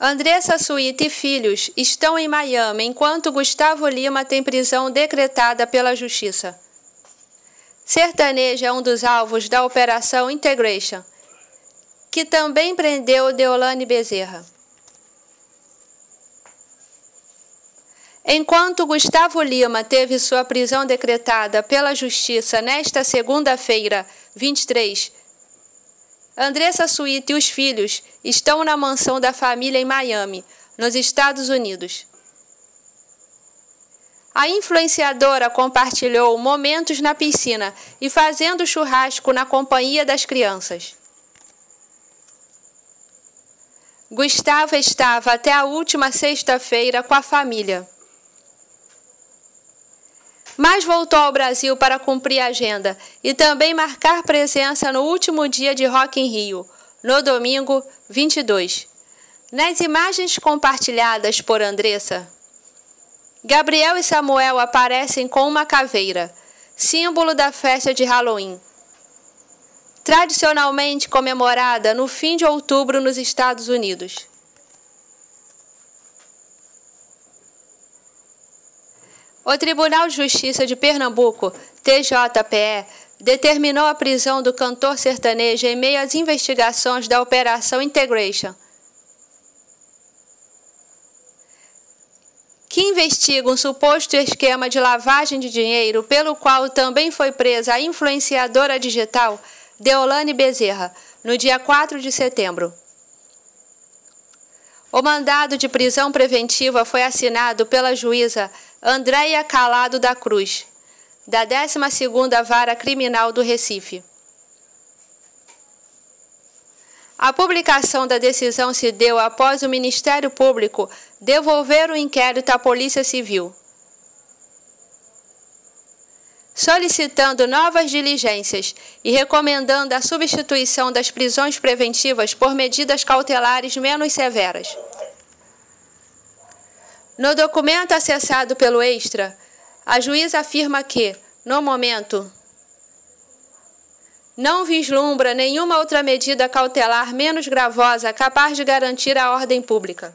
Andressa Suíta e filhos estão em Miami enquanto Gustavo Lima tem prisão decretada pela Justiça. Sertaneja é um dos alvos da Operação Integration, que também prendeu Deolane Bezerra. Enquanto Gustavo Lima teve sua prisão decretada pela Justiça nesta segunda-feira, 23, Andressa Suíte e os filhos estão na mansão da família em Miami, nos Estados Unidos. A influenciadora compartilhou momentos na piscina e fazendo churrasco na companhia das crianças. Gustavo estava até a última sexta-feira com a família mas voltou ao Brasil para cumprir a agenda e também marcar presença no último dia de Rock in Rio, no domingo 22. Nas imagens compartilhadas por Andressa, Gabriel e Samuel aparecem com uma caveira, símbolo da festa de Halloween, tradicionalmente comemorada no fim de outubro nos Estados Unidos. O Tribunal de Justiça de Pernambuco, TJPE, determinou a prisão do cantor sertanejo em meio às investigações da Operação Integration, que investiga um suposto esquema de lavagem de dinheiro pelo qual também foi presa a influenciadora digital Deolane Bezerra, no dia 4 de setembro. O mandado de prisão preventiva foi assinado pela juíza Andréia Calado da Cruz, da 12ª Vara Criminal do Recife. A publicação da decisão se deu após o Ministério Público devolver o inquérito à Polícia Civil, solicitando novas diligências e recomendando a substituição das prisões preventivas por medidas cautelares menos severas. No documento acessado pelo Extra, a juíza afirma que, no momento, não vislumbra nenhuma outra medida cautelar menos gravosa capaz de garantir a ordem pública.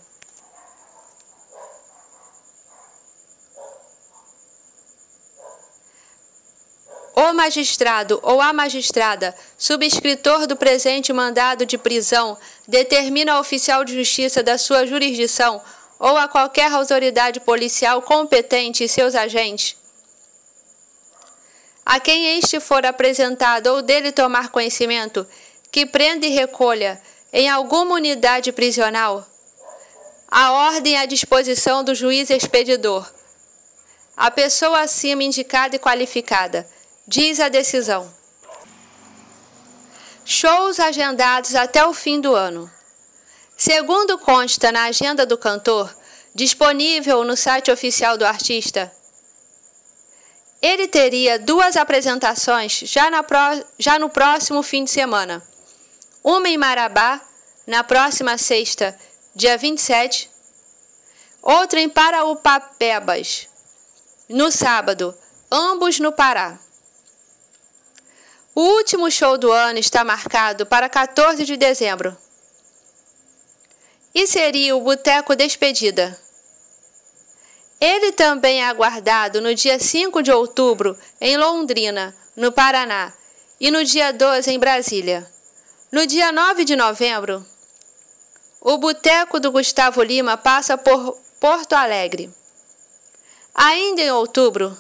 O magistrado ou a magistrada, subscritor do presente mandado de prisão, determina ao oficial de justiça da sua jurisdição ou a qualquer autoridade policial competente e seus agentes, a quem este for apresentado ou dele tomar conhecimento, que prenda e recolha em alguma unidade prisional a ordem à disposição do juiz expedidor, a pessoa acima indicada e qualificada, diz a decisão. Shows agendados até o fim do ano. Segundo consta na agenda do cantor, disponível no site oficial do artista, ele teria duas apresentações já, pro, já no próximo fim de semana. Uma em Marabá, na próxima sexta, dia 27, outra em Paraupapebas, no sábado, ambos no Pará. O último show do ano está marcado para 14 de dezembro e seria o Boteco Despedida. Ele também é aguardado no dia 5 de outubro em Londrina, no Paraná, e no dia 12 em Brasília. No dia 9 de novembro, o Boteco do Gustavo Lima passa por Porto Alegre. Ainda em outubro,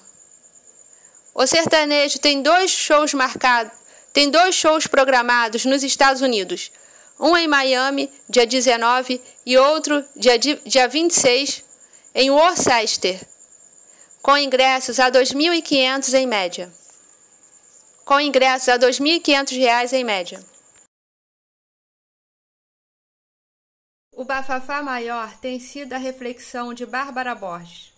o sertanejo tem dois shows marcados, tem dois shows programados nos Estados Unidos um em Miami, dia 19, e outro dia, dia 26, em Worcester, com ingressos a R$ 2.500 em média. Com ingressos a R$ 2.500 em média. O bafafá maior tem sido a reflexão de Bárbara Borges.